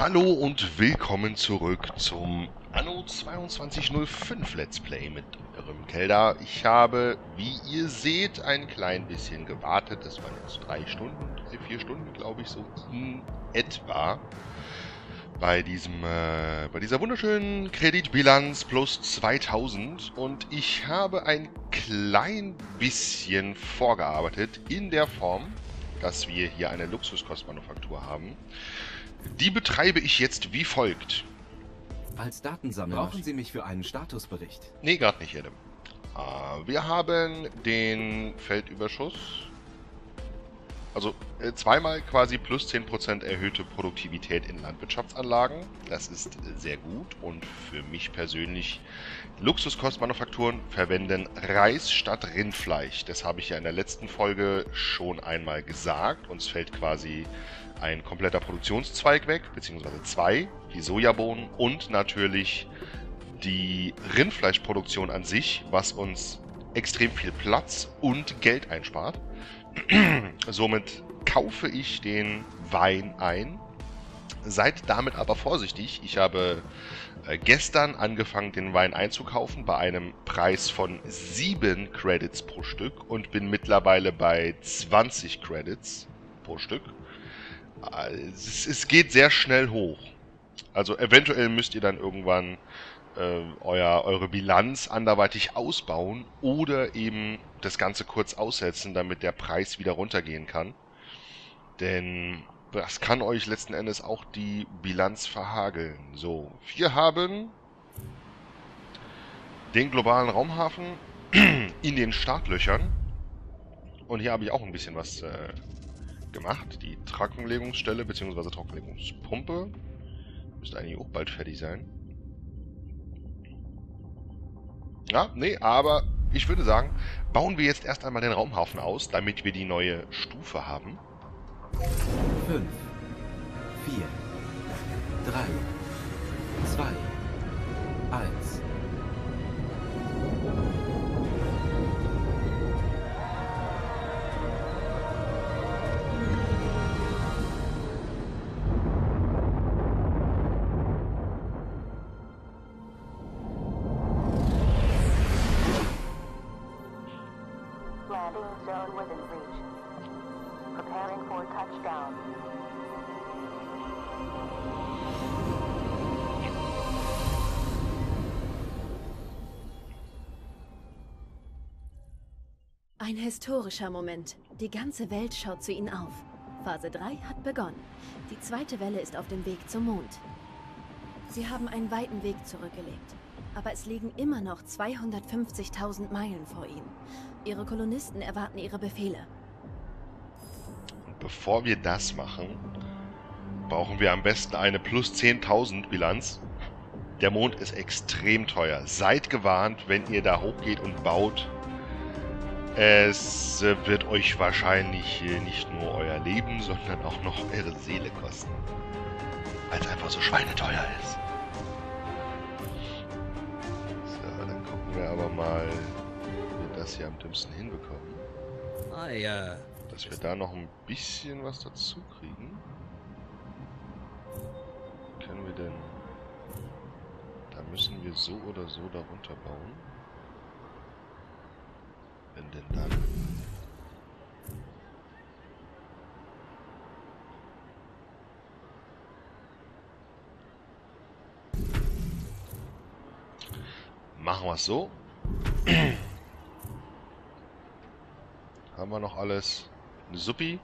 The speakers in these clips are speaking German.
Hallo und willkommen zurück zum Anno 2205 Let's Play mit eurem Kelder. Ich habe, wie ihr seht, ein klein bisschen gewartet. Das waren jetzt drei Stunden, drei, vier Stunden, glaube ich, so in etwa. Bei diesem, äh, bei dieser wunderschönen Kreditbilanz plus 2000 und ich habe ein klein bisschen vorgearbeitet in der Form, dass wir hier eine Luxuskostmanufaktur haben. Die betreibe ich jetzt wie folgt. Als Datensammler brauchen Sie mich für einen Statusbericht. Nee, gerade nicht, Adam. Äh, wir haben den Feldüberschuss. Also äh, zweimal quasi plus 10% erhöhte Produktivität in Landwirtschaftsanlagen. Das ist äh, sehr gut und für mich persönlich Luxuskostmanufakturen verwenden Reis statt Rindfleisch. Das habe ich ja in der letzten Folge schon einmal gesagt. Uns fällt quasi ein kompletter Produktionszweig weg, beziehungsweise zwei, die Sojabohnen und natürlich die Rindfleischproduktion an sich, was uns extrem viel Platz und Geld einspart. Somit kaufe ich den Wein ein. Seid damit aber vorsichtig. Ich habe äh, gestern angefangen, den Wein einzukaufen bei einem Preis von 7 Credits pro Stück und bin mittlerweile bei 20 Credits pro Stück. Es, es, geht sehr schnell hoch. Also eventuell müsst ihr dann irgendwann äh, euer, eure Bilanz anderweitig ausbauen oder eben das Ganze kurz aussetzen, damit der Preis wieder runtergehen kann. Denn das kann euch letzten Endes auch die Bilanz verhageln. So, wir haben den globalen Raumhafen in den Startlöchern. Und hier habe ich auch ein bisschen was äh, gemacht. Die Trockenlegungsstelle bzw. Trockenlegungspumpe müsste eigentlich auch bald fertig sein. Ja, nee, aber ich würde sagen, bauen wir jetzt erst einmal den Raumhafen aus, damit wir die neue Stufe haben. 5, 4, 3, 2, Ein historischer Moment. Die ganze Welt schaut zu ihnen auf. Phase 3 hat begonnen. Die zweite Welle ist auf dem Weg zum Mond. Sie haben einen weiten Weg zurückgelegt. Aber es liegen immer noch 250.000 Meilen vor ihnen. Ihre Kolonisten erwarten ihre Befehle. Und bevor wir das machen, brauchen wir am besten eine plus 10.000 Bilanz. Der Mond ist extrem teuer. Seid gewarnt, wenn ihr da hochgeht und baut, es wird euch wahrscheinlich nicht nur euer Leben, sondern auch noch eure Seele kosten. Weil es einfach so schweineteuer ist. So, dann gucken wir aber mal, wie wir das hier am dümmsten hinbekommen. Ah ja. Dass wir da noch ein bisschen was dazu kriegen. Können wir denn... Da müssen wir so oder so darunter bauen. Wenn denn dann? Machen wir es so. Haben wir noch alles. Eine Suppi.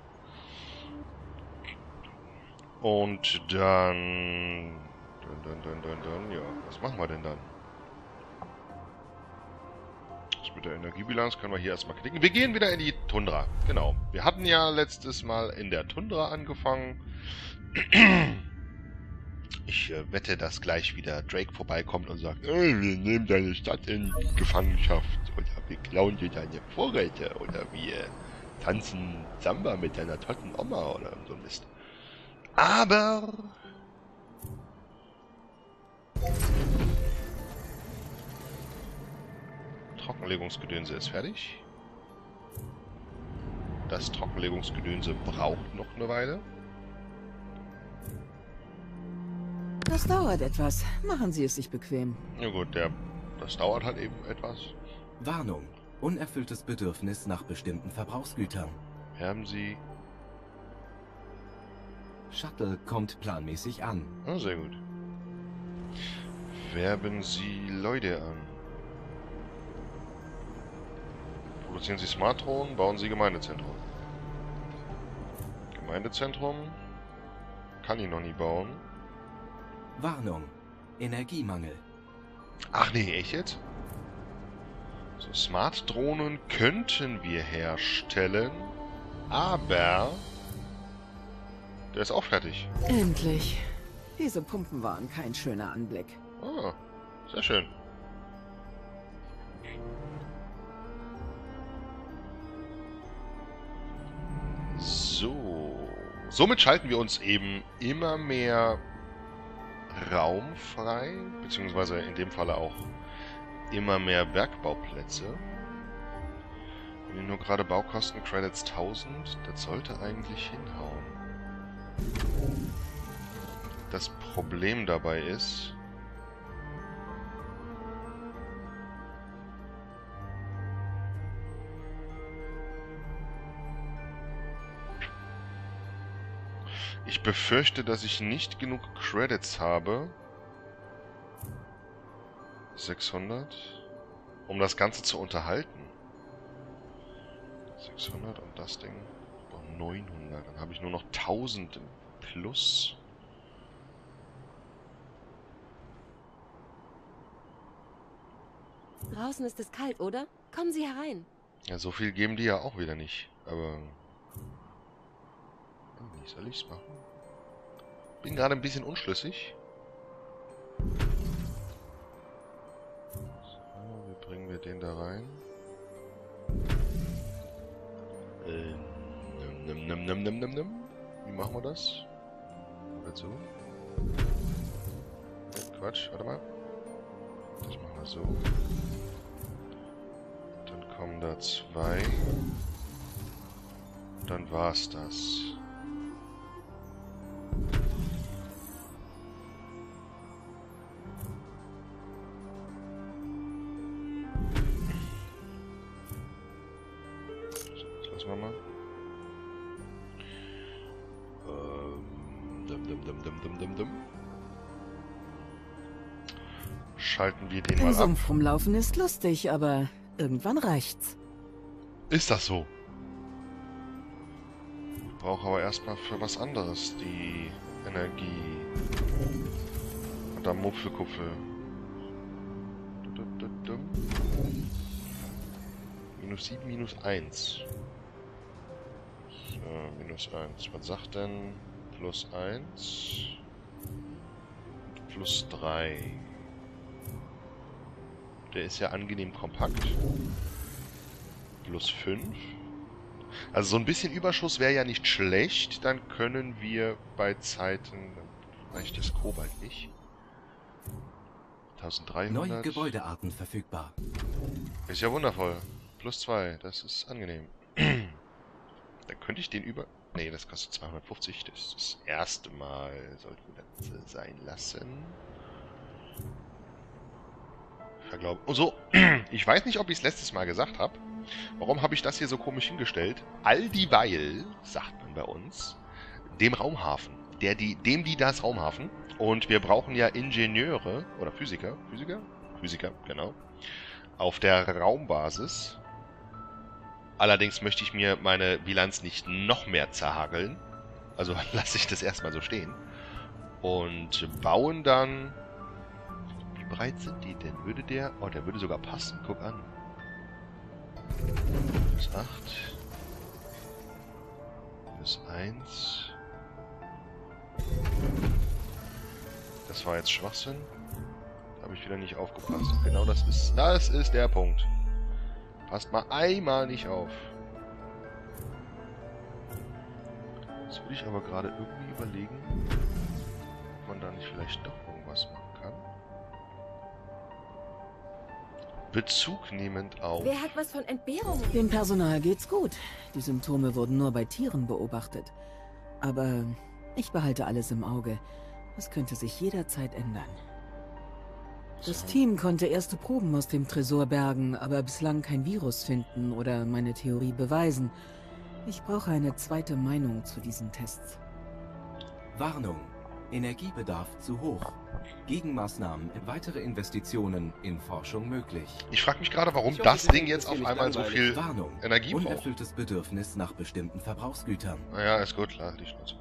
Und dann... Dann, dann, dann, dann, dann, ja. Was machen wir denn dann? Der Energiebilanz können wir hier erstmal klicken. Wir gehen wieder in die Tundra. Genau. Wir hatten ja letztes Mal in der Tundra angefangen. Ich äh, wette, dass gleich wieder Drake vorbeikommt und sagt, hey, wir nehmen deine Stadt in Gefangenschaft oder wir klauen dir deine Vorräte oder wir tanzen Samba mit deiner toten Oma oder so Mist. Aber Trockenlegungsgedönse ist fertig. Das Trockenlegungsgedönse braucht noch eine Weile. Das dauert etwas. Machen Sie es sich bequem. Ja gut, der, das dauert halt eben etwas. Warnung. Unerfülltes Bedürfnis nach bestimmten Verbrauchsgütern. Haben Sie... Shuttle kommt planmäßig an. Ah, sehr gut. Werben Sie Leute an. Produzieren Sie Smartdrohnen, bauen Sie Gemeindezentrum. Gemeindezentrum kann ich noch nie bauen. Warnung. Energiemangel. Ach nee, echt jetzt? So, Smart-Drohnen könnten wir herstellen, aber der ist auch fertig. Endlich. Diese Pumpen waren kein schöner Anblick. Ah, sehr schön. Somit schalten wir uns eben immer mehr Raum frei, beziehungsweise in dem Falle auch immer mehr Bergbauplätze. Wenn ich nur gerade Baukosten-Credits 1000, das sollte eigentlich hinhauen. Das Problem dabei ist, befürchte, dass ich nicht genug Credits habe. 600. Um das Ganze zu unterhalten. 600 und das Ding. Ich brauche 900. Dann habe ich nur noch 1000 plus. Draußen ist es kalt, oder? Kommen Sie herein. Ja, so viel geben die ja auch wieder nicht. Aber... Wie soll ich's machen? Bin gerade ein bisschen unschlüssig. So, wie bringen wir den da rein? Äh, nimm, nimm, nimm, nimm, nimm, nimm. Wie machen wir das? Dazu. Oh, Quatsch, warte mal. Das machen wir so. Dann kommen da zwei. Dann war's. Das Schalten wir den Im mal ab. Sumpf rumlaufen ist lustig, aber irgendwann reicht's. Ist das so? Ich brauche aber erstmal für was anderes die Energie. Und dann dum. Minus 7, minus 1. So, minus 1. Was sagt denn plus 1? Plus 3. Der ist ja angenehm kompakt plus 5. Also so ein bisschen Überschuss wäre ja nicht schlecht. Dann können wir bei Zeiten... Dann reicht das Kobalt nicht. 1300. Neue Gebäudearten verfügbar. Ist ja wundervoll. Plus 2. Das ist angenehm. dann könnte ich den über... Nee, das kostet 250. Das ist das erste Mal. Sollten wir das äh, sein lassen. Verglaub... Oh so. Ich weiß nicht, ob ich es letztes Mal gesagt habe. Warum habe ich das hier so komisch hingestellt? All dieweil, sagt man bei uns, dem Raumhafen. Der, die, dem die das Raumhafen. Und wir brauchen ja Ingenieure oder Physiker. Physiker? Physiker, genau. Auf der Raumbasis. Allerdings möchte ich mir meine Bilanz nicht noch mehr zerhageln. Also lasse ich das erstmal so stehen. Und bauen dann... Wie breit sind die denn? Würde der... Oh, der würde sogar passen. Guck an. Minus 8. Minus 1. Das war jetzt Schwachsinn. Da habe ich wieder nicht aufgepasst. Genau das ist, das ist der Punkt. Passt mal einmal nicht auf. Jetzt würde ich aber gerade irgendwie überlegen, ob man da nicht vielleicht doch irgendwas machen kann. Bezug nehmend auf... Wer hat was von Entbehrungen? Dem Personal geht's gut. Die Symptome wurden nur bei Tieren beobachtet. Aber ich behalte alles im Auge. Es könnte sich jederzeit ändern. Das. Team konnte erste Proben aus dem Tresor bergen, aber bislang kein Virus finden oder meine Theorie beweisen. Ich brauche eine zweite Meinung zu diesen Tests. Warnung. Energiebedarf zu hoch. Gegenmaßnahmen, weitere Investitionen in Forschung möglich. Ich frage mich gerade, warum das Ding jetzt das auf einmal so viel Warnung. Energie braucht. Unerfülltes Bedürfnis nach bestimmten Verbrauchsgütern. Naja, ist gut, klar, die Schnauze.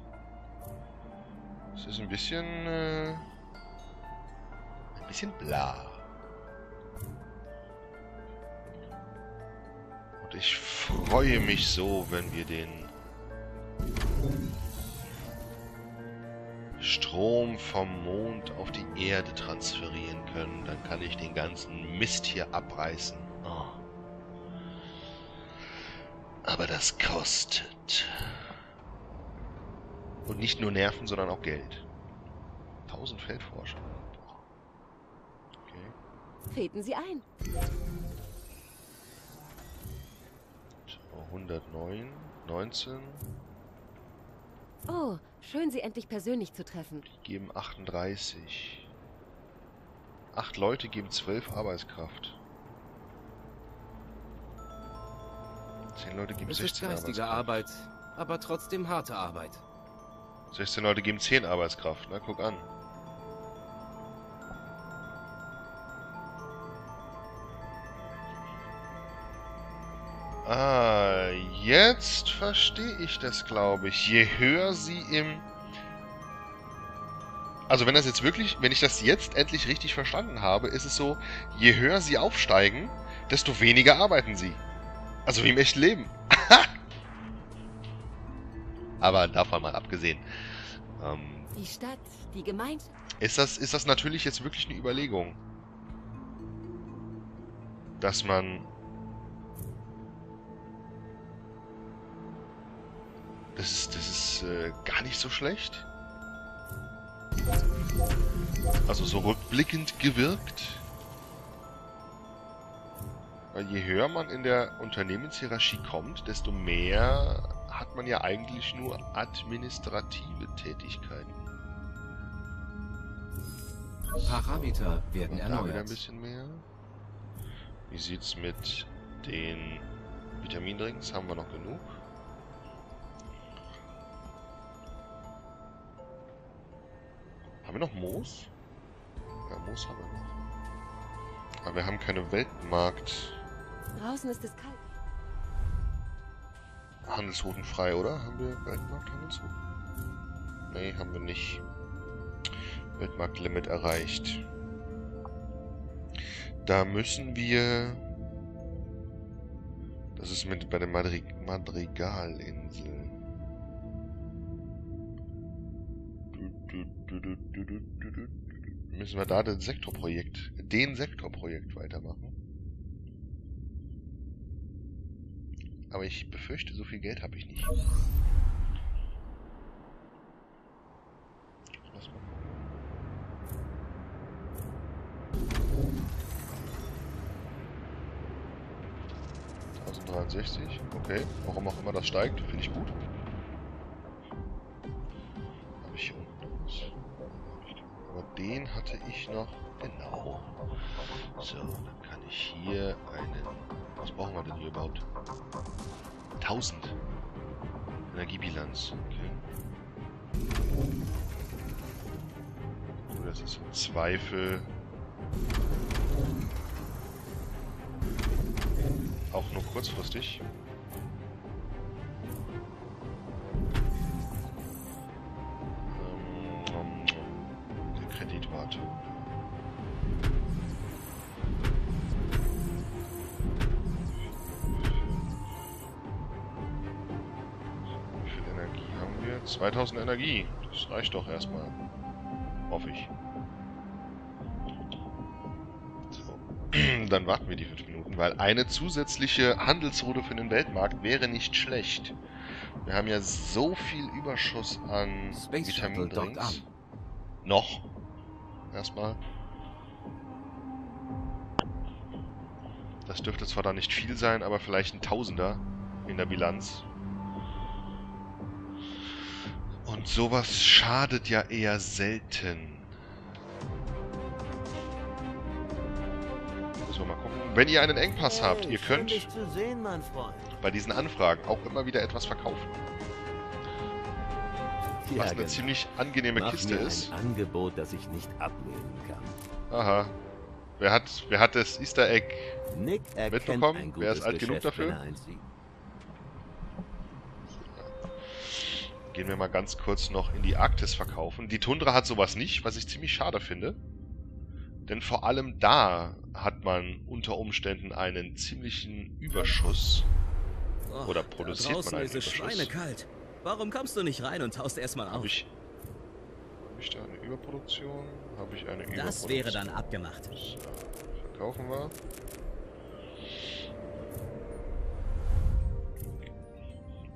Es ist ein bisschen, äh, bisschen bla. Und ich freue mich so, wenn wir den Strom vom Mond auf die Erde transferieren können. Dann kann ich den ganzen Mist hier abreißen. Oh. Aber das kostet. Und nicht nur Nerven, sondern auch Geld. 1000 Feldforscher. Treten Sie ein. So, 109, 19, Oh, schön, Sie endlich persönlich zu treffen. die geben 38. Acht Leute geben 12 Arbeitskraft. 10 Leute geben Es ist 16 geistige Arbeitskraft. Arbeit, aber trotzdem harte Arbeit. 16 Leute geben 10 Arbeitskraft. Na, guck an. Ah, jetzt verstehe ich das, glaube ich. Je höher sie im... Also wenn das jetzt wirklich, wenn ich das jetzt endlich richtig verstanden habe, ist es so, je höher sie aufsteigen, desto weniger arbeiten sie. Also wie im echten Leben. Aber davon mal abgesehen. Ähm, Die Stadt, die Gemeinschaft. ist das, ist das natürlich jetzt wirklich eine Überlegung? Dass man. Das ist, das ist äh, gar nicht so schlecht. Also so rückblickend gewirkt. Weil je höher man in der Unternehmenshierarchie kommt, desto mehr hat man ja eigentlich nur administrative Tätigkeiten. Parameter werden Und da wieder ein erneuert. bisschen mehr. Wie sieht's mit den Vitamindrinks? Haben wir noch genug? Haben wir noch Moos? Ja, Moos haben wir noch. Aber wir haben keine Weltmarkt Draußen ist es kalt. Handelsrouten frei, oder? Haben wir Weltmarkt Handelsrouten? Nee, haben wir nicht. Weltmarktlimit erreicht. Da müssen wir... Das ist mit bei den Madri Madrigalinseln. Du, du, Müssen wir da das Sektorprojekt, den Sektorprojekt weitermachen? Aber ich befürchte, so viel Geld habe ich nicht. Lass mal gucken. 1063, okay. Warum auch immer das steigt, finde ich gut. Den hatte ich noch. Genau. So, dann kann ich hier einen. Was brauchen wir denn hier überhaupt? 1000. Energiebilanz. Okay. Oh, Das ist im Zweifel auch nur kurzfristig. 2000 Energie. Das reicht doch erstmal. Hoffe ich. So. Dann warten wir die 5 Minuten, weil eine zusätzliche Handelsroute für den Weltmarkt wäre nicht schlecht. Wir haben ja so viel Überschuss an Vitamindrinks. Noch. Erstmal. Das dürfte zwar da nicht viel sein, aber vielleicht ein Tausender in der Bilanz. Und sowas schadet ja eher selten. Müssen wir mal gucken. Wenn ihr einen Engpass habt, ihr könnt sehen, bei diesen Anfragen auch immer wieder etwas verkaufen. Was eine genau. ziemlich angenehme Mach Kiste mir ist. ein Angebot, das ich nicht ablehnen kann. Aha. Wer hat, wer hat das Easter Egg? Nick Mitbekommen? Wer ist alt genug dafür? Gehen wir mal ganz kurz noch in die Arktis verkaufen. Die Tundra hat sowas nicht, was ich ziemlich schade finde. Denn vor allem da hat man unter Umständen einen ziemlichen Überschuss. Oh, Oder produziert man einen ist Überschuss? schweinekalt. Warum kommst du nicht rein und taust erstmal auf? Habe ich, hab ich da eine Überproduktion? Habe ich eine Überproduktion? das wäre dann abgemacht. So, verkaufen wir.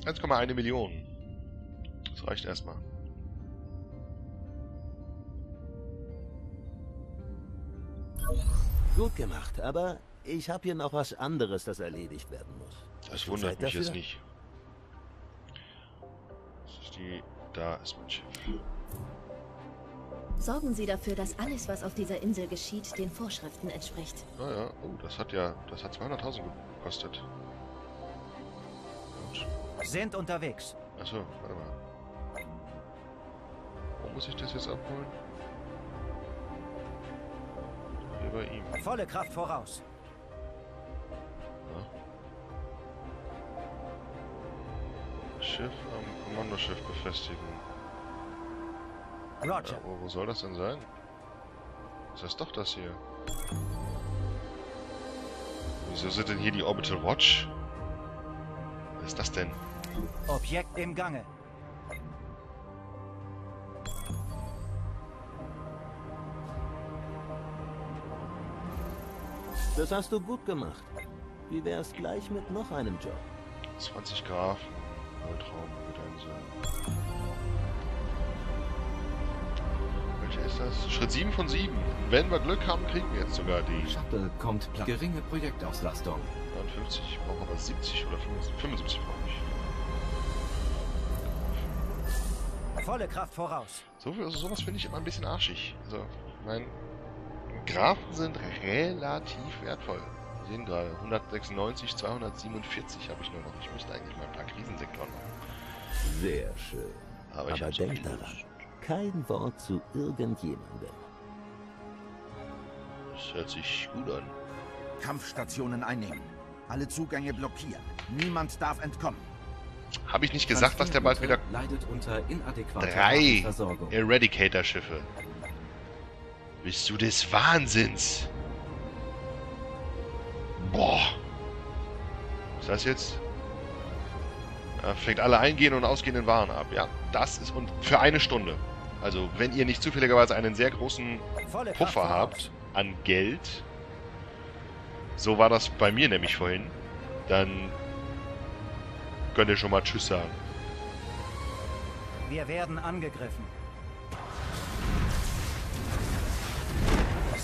Eins Komma eine Million. Das reicht erstmal. Gut gemacht, aber ich habe hier noch was anderes, das erledigt werden muss. Das wundert mich jetzt dafür? nicht. Das ist die. Da ist mein Schiff. Sorgen Sie dafür, dass alles, was auf dieser Insel geschieht, den Vorschriften entspricht. Naja, oh, das hat ja. Das hat 200.000 gekostet. Gut. Sind unterwegs. Achso, warte mal. Muss ich das jetzt abholen? Hier bei ihm. Volle Kraft voraus. Schiff am Kommandoschiff befestigen. Ja, Roger. wo, wo soll das denn sein? Ist das doch das hier? Wieso sind denn hier die Orbital Watch? Was ist das denn? Objekt im Gange. Das hast du gut gemacht. Wie wär's gleich mit noch einem Job? 20 Grafen, Weltraum, Insel. Welche ist das? Schritt 7 von 7. Wenn wir Glück haben, kriegen wir jetzt sogar die Shuttle kommt geringe Projektauslastung. 59. Ich brauche aber 70 oder 75, 75 brauche ich. Volle Kraft voraus. So, viel- also sowas finde ich immer ein bisschen arschig. Also, ich Grafen sind relativ wertvoll. Wir sehen gerade, 196, 247 habe ich nur noch. Ich müsste eigentlich mal ein paar Krisensektoren machen. Sehr schön. Aber, Aber denk daran. Kein Wort zu irgendjemandem. Das hört sich gut an. Kampfstationen einnehmen. Alle Zugänge blockieren. Niemand darf entkommen. Habe ich nicht gesagt, dass der bald wieder leidet unter inadäquater drei Versorgung. Eradicator-Schiffe. Bist du des Wahnsinns? Boah. Was ist das jetzt? Ja, fängt alle eingehenden und ausgehenden Waren ab. Ja, das ist und für eine Stunde. Also, wenn ihr nicht zufälligerweise einen sehr großen Puffer habt an Geld, so war das bei mir nämlich vorhin, dann könnt ihr schon mal Tschüss sagen. Wir werden angegriffen.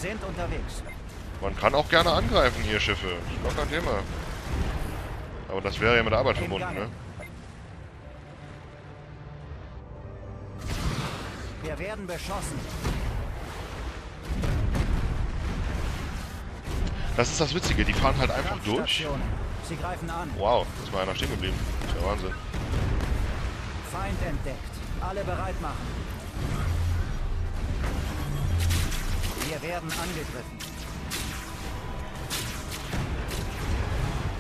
Sind unterwegs. Man kann auch gerne angreifen hier, Schiffe. Ist doch kein Thema. Aber das wäre ja mit Arbeit verbunden, ne? Wir werden beschossen. Das ist das Witzige, die fahren halt einfach durch. Sie greifen an. Wow, ist mal einer stehen geblieben. Das ist ja Wahnsinn. Feind entdeckt. Alle bereit machen. Wir werden angegriffen.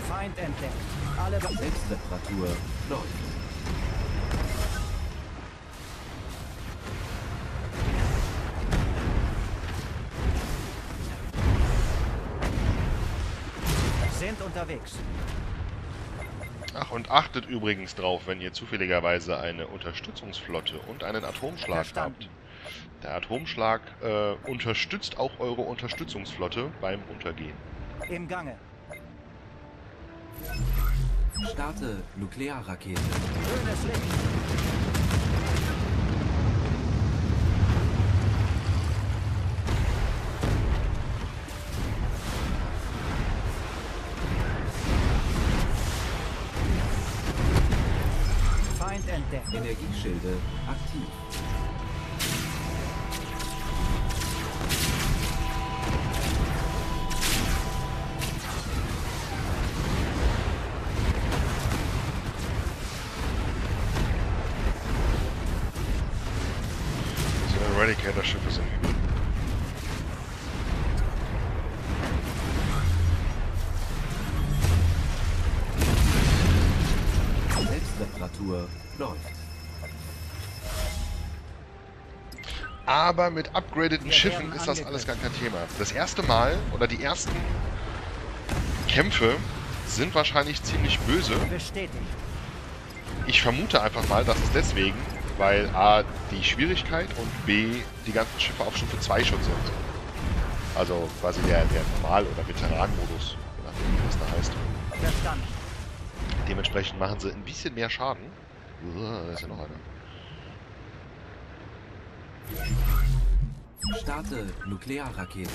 Feind entdeckt. Alle Selbstreparatur läuft. sind unterwegs. Ach, und achtet übrigens drauf, wenn ihr zufälligerweise eine Unterstützungsflotte und einen Atomschlag Verstanden. habt. Der Atomschlag äh, unterstützt auch eure Unterstützungsflotte beim Untergehen. Im Gange. Starte Nuklearrakete. Grünes Licht. Feind entdeckt. Energieschilde Eradicator-Schiffe sind übel. Selbstreparatur läuft. Aber mit upgradeten Schiffen ist das alles gar kein Thema. Das erste Mal oder die ersten Kämpfe sind wahrscheinlich ziemlich böse. Bestätigt. Ich vermute einfach mal, dass es deswegen, weil A, die Schwierigkeit und B, die ganzen Schiffe auf Stufe 2 schon sind. Also quasi der, der Normal- oder Veteran-Modus, je nachdem, wie das da heißt. Verstanden. Dementsprechend machen sie ein bisschen mehr Schaden. Uah, da ist ja noch einer. Starte Nuklearrakete.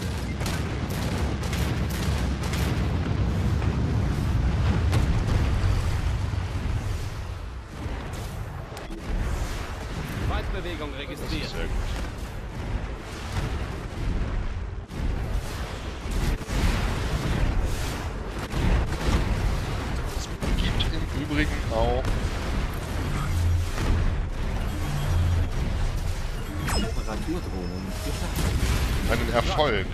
Ist registriert. sehr gut. Es gibt im Übrigen auch einen Erfolg,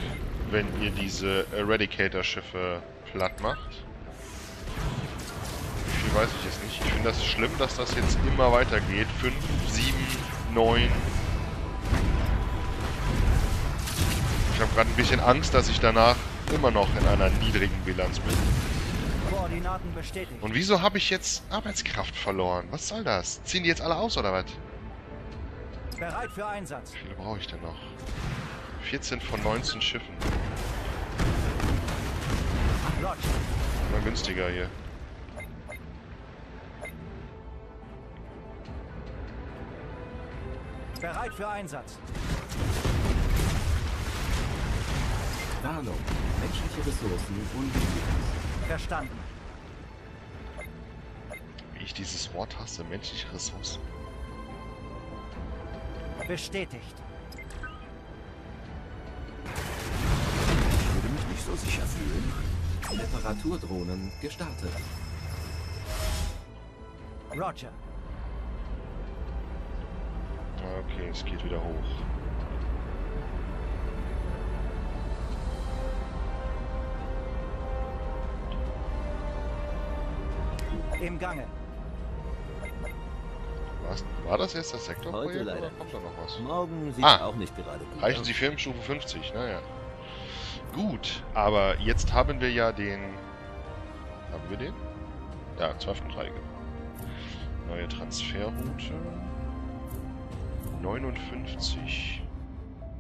wenn ihr diese Eradicator-Schiffe platt macht. Wie viel weiß ich jetzt nicht. Ich finde das schlimm, dass das jetzt immer weitergeht. 5, 7, 9. Ich habe gerade ein bisschen Angst, dass ich danach immer noch in einer niedrigen Bilanz bin. Und wieso habe ich jetzt Arbeitskraft verloren? Was soll das? Ziehen die jetzt alle aus oder was? Bereit für Einsatz. Wie viele brauche ich denn noch? 14 von 19 Schiffen. Mal günstiger hier. Bereit für Einsatz. Warnung. Menschliche Ressourcen unbegrenzt. Verstanden. Wie ich dieses Wort hasse. Menschliche Ressourcen. Bestätigt. Ich würde mich nicht so sicher fühlen. Reparaturdrohnen gestartet. Roger. Okay, es geht wieder hoch. Im Gange. Was, war das jetzt das Sektorprojekt Heute oder leider kommt da noch was? Morgen sieht Ah. auch nicht gerade gut Reichen aus. Sie Filmstufe 50, naja. Gut, aber jetzt haben wir ja den... Haben wir den? Ja, 12. Dreige. Neue Transferroute. 59.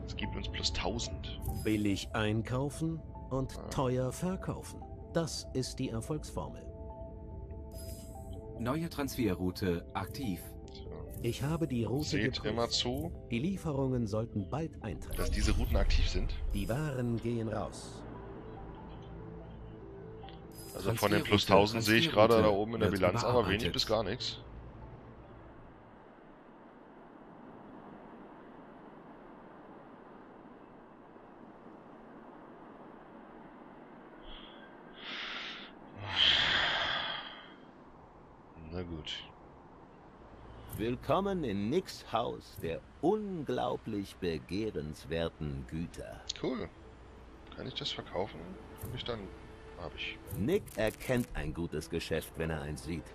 Das gibt uns plus 1000. Billig einkaufen und Ah. teuer verkaufen. Das ist die Erfolgsformel. Neue Transferroute aktiv. Ich habe die Route Seht geprüft. immer zu, Die Lieferungen sollten bald dass eintreffen. diese Routen aktiv sind. Die Waren gehen raus. Also von den plus Transferroute, 1000 sehe ich gerade da oben in der Bilanz aber wenig bis gar nichts. Na gut. Willkommen in Nicks Haus der unglaublich begehrenswerten Güter. Cool. Kann ich das verkaufen? Hab ich dann... Hab ich. Nick erkennt ein gutes Geschäft, wenn er eins sieht.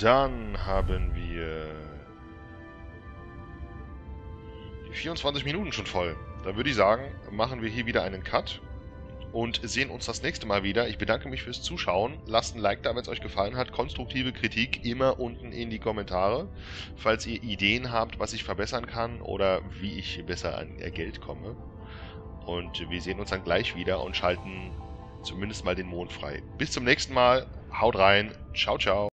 Dann haben wir... Die 24 Minuten schon voll. Da würde ich sagen, machen wir hier wieder einen Cut. Und sehen uns das nächste Mal wieder. Ich bedanke mich fürs Zuschauen. Lasst ein Like da, wenn es euch gefallen hat. Konstruktive Kritik immer unten in die Kommentare. Falls ihr Ideen habt, was ich verbessern kann oder wie ich besser an Geld komme. Und wir sehen uns dann gleich wieder und schalten zumindest mal den Mond frei. Bis zum nächsten Mal. Haut rein. Ciao, ciao.